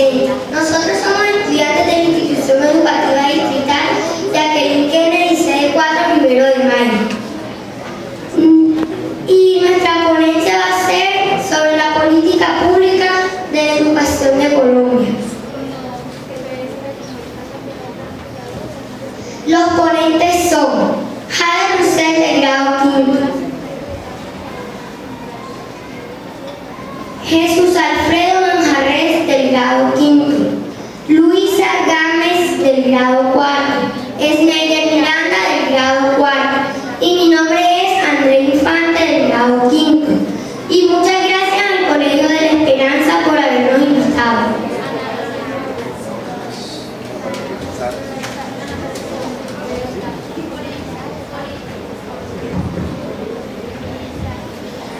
Nosotros somos estudiantes de la institución educativa distrital Jacqueline Kennedy, sede 4, Rivero de Mayo. Mm, Y nuestra ponencia va a ser sobre la política pública de educación de Colombia. Los ponentes son Jade Rusel del grado quinto, Jesús Alfredo Manjarres del grado quinto, Luisa Gámez del grado cuarto, Esmeyer Miranda del grado cuarto y mi nombre es André Infante del grado quinto. Y muchas gracias al Colegio de la Esperanza por habernos invitado.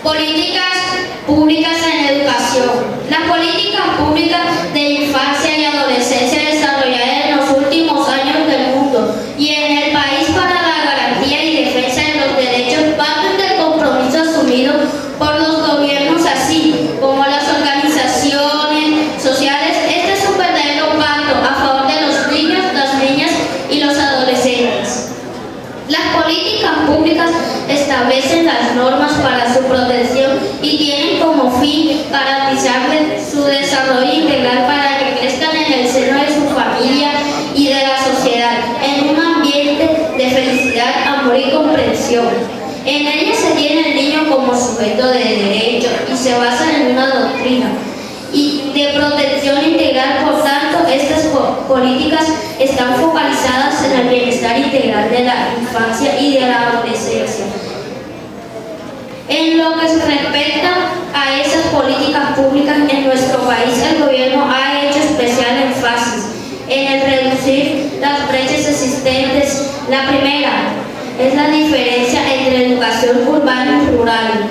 Políticas públicas en educación. Las políticas públicas de infancia y adolescencia desarrolladas en los últimos años del mundo y en el país para la garantía y defensa de los derechos parten del compromiso asumido por los gobiernos así como las organizaciones sociales. Este es un verdadero pacto a favor de los niños, las niñas y los adolescentes. Las políticas públicas establecen las normas para su protección y tienen como fin garantizarles su desarrollo integral para que crezcan en el seno de su familia y de la sociedad, en un ambiente de felicidad, amor y En ellas se tiene el niño como sujeto de derecho y se basa en una doctrina y de protección integral, por tanto, estas po- políticas están focalizadas en el bienestar integral de la infancia y de la adolescencia. En lo que se respecta a esas políticas públicas en nuestro país, el gobierno ha hecho especial énfasis en el reducir las brechas existentes. La primera es la diferencia entre educación urbana y rural.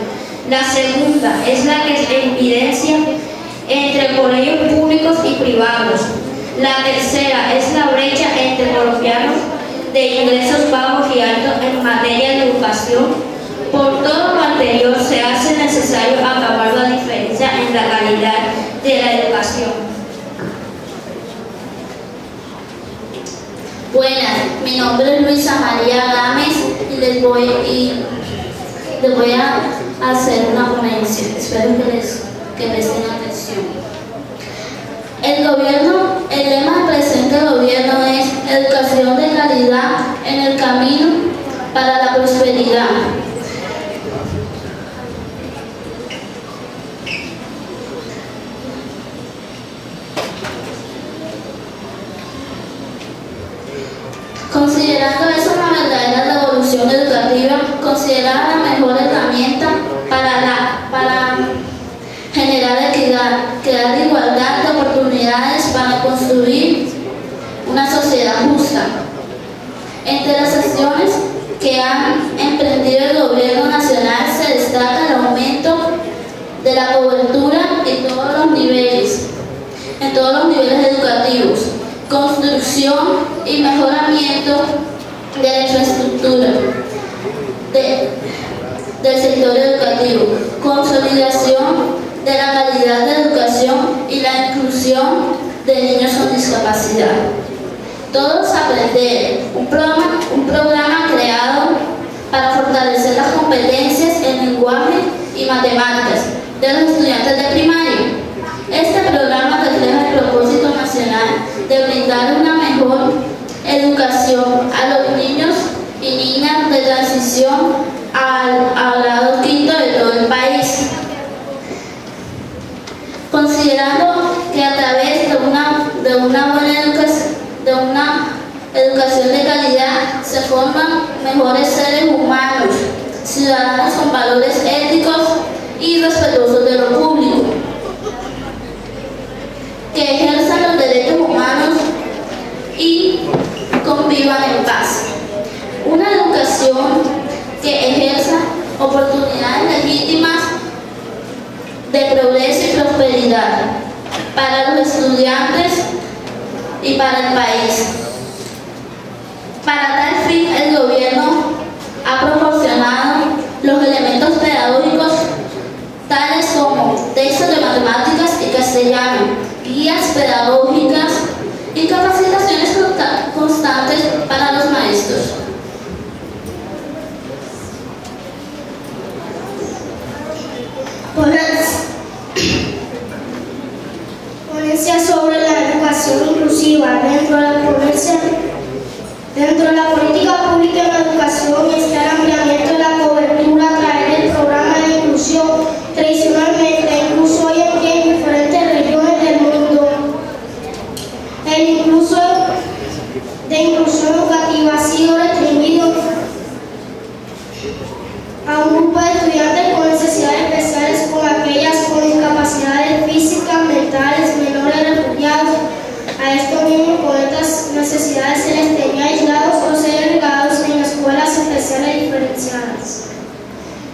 La segunda es la que evidencia entre colegios públicos y privados. La tercera es la brecha entre colombianos de ingresos bajos y altos en materia de educación. Por todo lo anterior, se hace necesario acabar la diferencia en la calidad de la educación. Buenas, mi nombre es Luisa María Gámez y les voy, y les voy a hacer una ponencia. Espero que les que presten atención. El gobierno, el lema del presente gobierno es educación de calidad en el camino para la prosperidad. Considerando eso una verdadera revolución educativa, considerada la mejor herramienta para, la, para generar equidad, crear igualdad de oportunidades para construir una sociedad justa. Entre las acciones que han emprendido el gobierno nacional se destaca el aumento de la cobertura en todos los niveles, en todos los niveles educativos, construcción y mejoramiento de la infraestructura de- del sector educativo, consolidación de la calidad de educación y la inclusión de niños con discapacidad. Todos aprender, un programa, un programa creado para fortalecer las competencias en lenguaje y matemáticas de los estudiantes de primaria. Este programa refleja el propósito nacional de brindar una mejor educación a los niños y niñas de transición al, grado quinto de todo el país. Considerando que a través de una, de una buena educación, de una educación de calidad se forman mejores seres humanos, ciudadanos con valores éticos y respetuosos de lo público, que ejerzan los derechos humanos y convivan en paz. Una educación que ejerza oportunidades legítimas de progreso y prosperidad para los estudiantes y para el país. Para tal fin, el gobierno ha proporcionado los elementos pedagógicos tales como textos de matemáticas y castellano, guías pedagógicas y capacitaciones constantes para los maestros. Ponencia sobre la educación inclusiva dentro de la ponencia Dentro de la política pública en la educación está el ampliamiento de la cobertura a través del programa de inclusión. Tradicionalmente, incluso hoy en día en diferentes regiones del mundo, el incluso de inclusión educativa ha sido restringido a un grupo de estudiantes con necesidades especiales como aquellas con discapacidades físicas, mentales, menores refugiados. A estos niños con estas necesidades se les tenía aislados o segregados en escuelas especiales diferenciadas.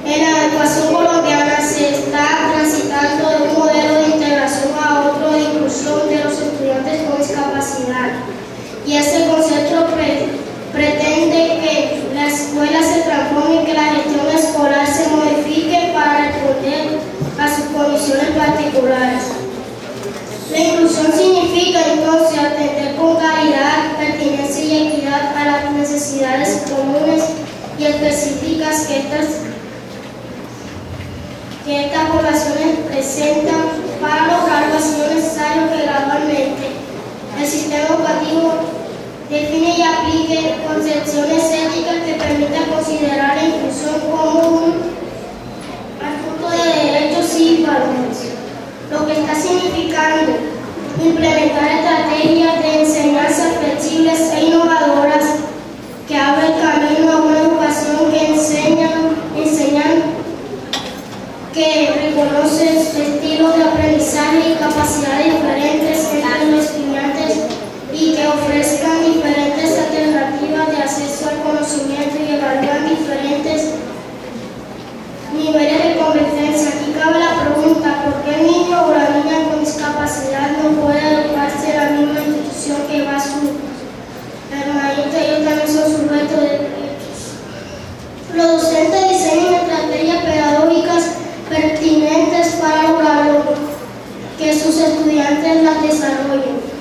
En la educación colombiana se está transitando de un modelo de integración a otro de inclusión de los estudiantes con discapacidad. Y este concepto pretende que la escuela se transforme y que la gestión escolar se modifique para responder a sus condiciones particulares. La inclusión entonces atender con calidad, pertinencia y equidad a las necesidades comunes y específicas que estas, poblaciones presentan para lograr lo necesario que gradualmente el sistema educativo define y aplique concepciones éticas que permitan considerar la inclusión como un asunto de derechos y valores lo que está significando implementar estrategias de enseñanza flexibles e innovadoras que abren camino a una educación que enseña, enseñan, que reconoce estilos de aprendizaje y capacidades diferentes entre los estudiantes y que ofrezcan diferentes alternativas de acceso al conocimiento y evalúan diferentes niveles de competencia. Aquí cabe la pregunta, ¿por qué el niño o la niña con discapacidad no puede educarse en la misma institución que va su hermanito? Ellos también son sujetos de derechos. Los docentes diseñan estrategias pedagógicas pertinentes para lograrlo, que sus desarrollen.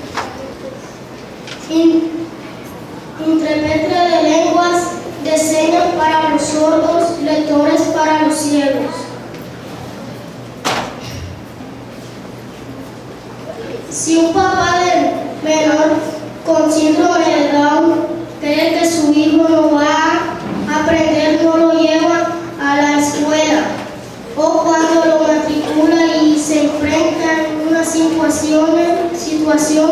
Intérprete de lenguas de para los sordos, lectores para los ciegos. Si un papá de menor con síndrome de Down cree que su hijo no va a aprender, no lo lleva a la escuela, o cuando lo matricula y se enfrenta a una situación, situación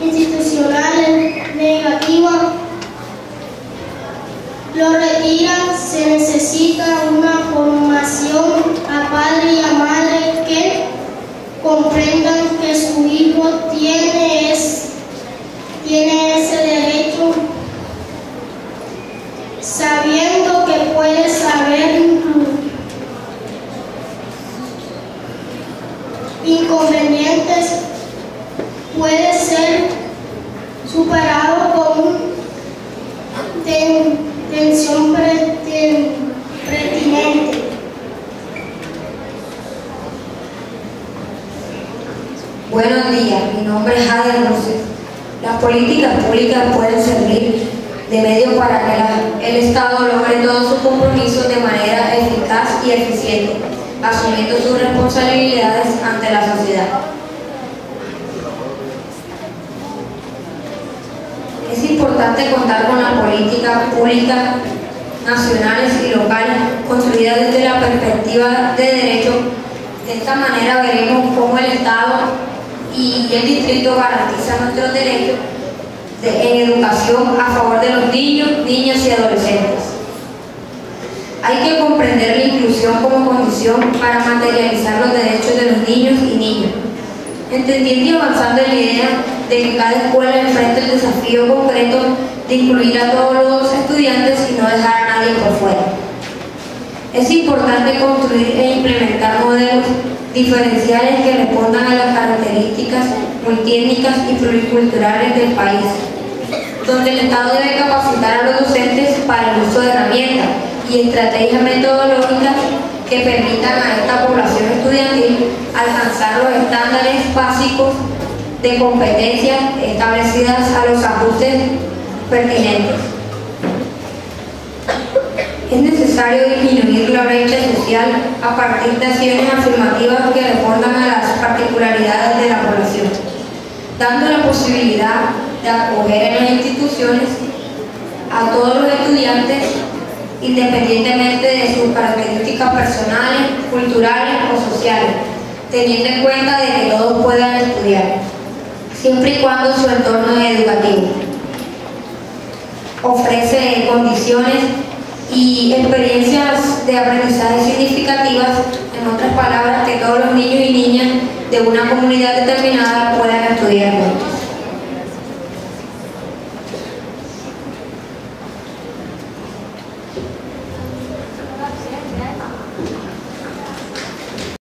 institucional negativa, lo retiran, se necesita una formación a padre y a madre que comprendan que su hijo tiene, es, tiene ese derecho, sabiendo que puede saber inconvenientes, puede ser superado con tensión pertinente. Buenos días, mi nombre es Javier Rosales. Las políticas públicas pueden servir de medio para que el Estado logre todos sus compromisos de manera eficaz y eficiente, asumiendo sus responsabilidades ante la sociedad. Es importante contar con la política pública nacionales y locales construidas desde la perspectiva de derecho. De esta manera veremos cómo el Estado y el distrito garantizan nuestros derechos en educación a favor de los niños, niñas y adolescentes. Hay que comprender la inclusión como condición para materializar los derechos de los niños y niñas, entendiendo y avanzando en la idea de que cada escuela enfrenta el desafío concreto de incluir a todos los estudiantes y no dejar a nadie por fuera. Es importante construir e implementar modelos diferenciales que respondan a las características multiétnicas y pluriculturales del país, donde el Estado debe capacitar a los docentes para el uso de herramientas y estrategias metodológicas que permitan a esta población estudiantil alcanzar los estándares básicos de competencias establecidas a los ajustes pertinentes. Es necesario disminuir la brecha social a partir de acciones afirmativas que respondan a las particularidades de la población, dando la posibilidad de acoger en las instituciones a todos los estudiantes independientemente de sus características personales, culturales o sociales, teniendo en cuenta de que todos puedan estudiar, siempre y cuando su entorno educativo ofrece condiciones y experiencias de aprendizaje significativas, en otras palabras, que todos los niños y niñas de una comunidad determinada puedan estudiar juntos.